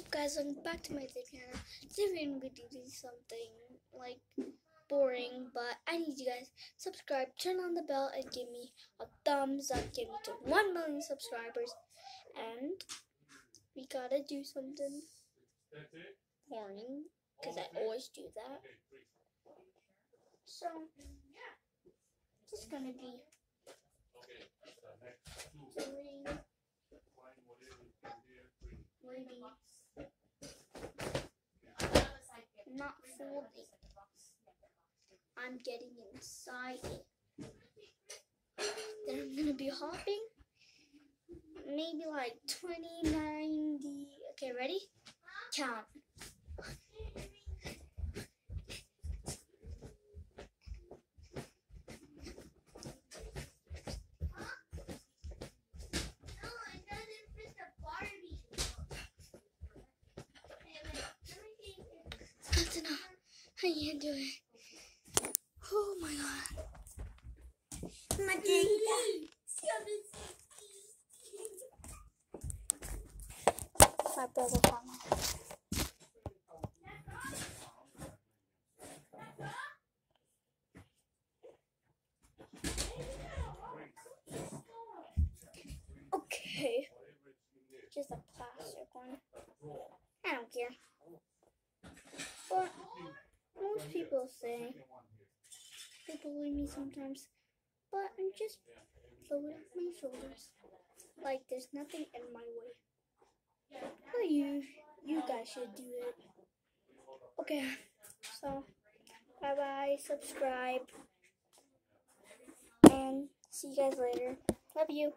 What's up guys, welcome back to my channel. Today we're going to doing something like boring, but I need you guys subscribe, turn on the bell, and give me a thumbs up. Get me to 1 million subscribers. And we gotta do something boring, because I always do that. So, yeah, just gonna be doing reading not folding. I'm getting inside it. Then I'm gonna be hopping. Maybe like 20, 90. Okay, ready? Count. I can't do it. Oh my god. Matilda. My brother me. Okay. Just a plastic one. I don't care. But most people say they believe me sometimes, but I'm just lower my shoulders. Like there's nothing in my way. You, you guys should do it. Okay, so bye bye, subscribe, and see you guys later. Love you.